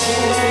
Jesus.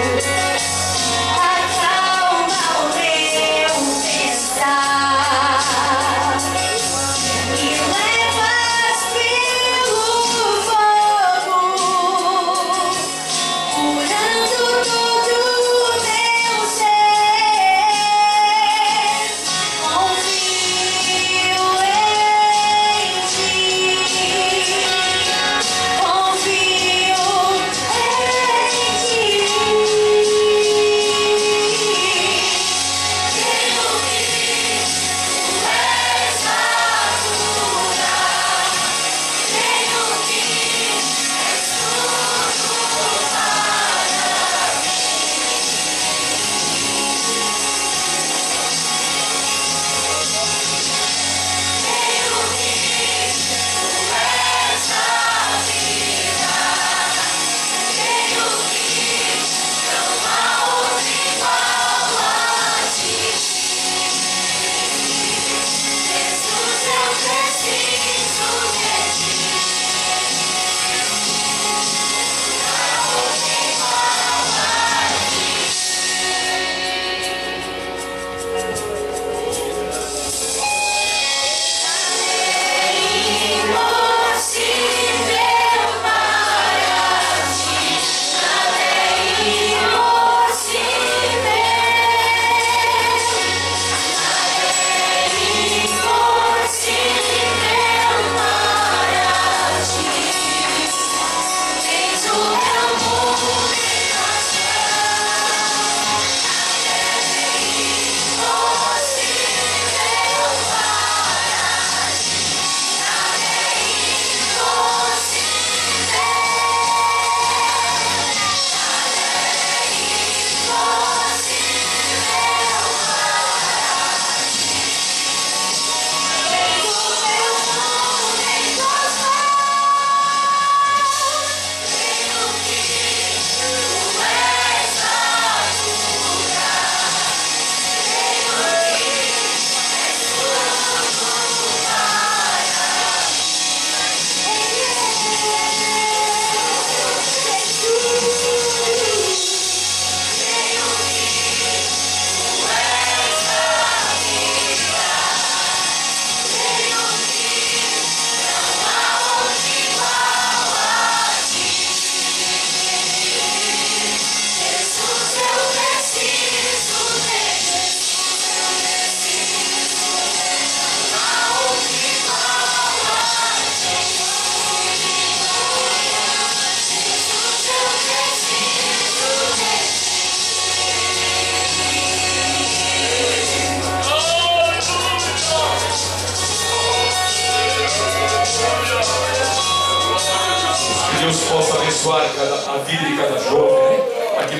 Abençoar cada, a vida de cada jovem.